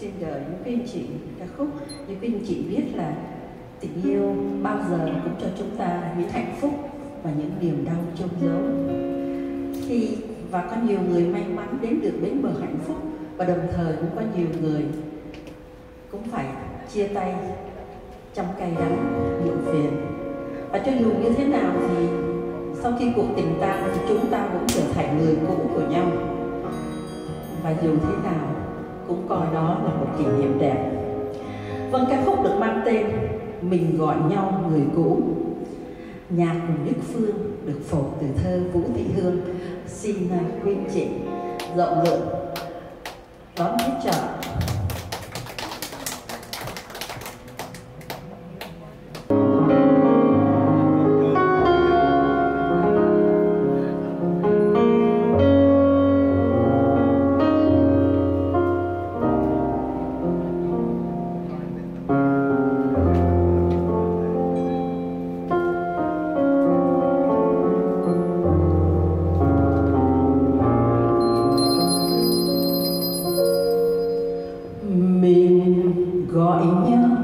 xin đời. Những cái anh chị ca khúc, những quý anh chị biết là tình yêu bao giờ cũng cho chúng ta những hạnh phúc và những niềm đau trong giấu khi và có nhiều người may mắn đến được bến bờ hạnh phúc và đồng thời cũng có nhiều người cũng phải chia tay trong cay đắng muộn phiền. Và cho dù như thế nào thì sau khi cuộc tình tan thì chúng ta cũng trở thành người cũ của nhau. Và dù thế nào cũng coi đó là một kỷ niệm đẹp vâng ca khúc được mang tên mình gọi nhau người cũ nhạc của Đức Phương được phổ từ thơ Vũ Thị Hương, xin à, quý anh chị rộng lượng đón hết Trở. Go in.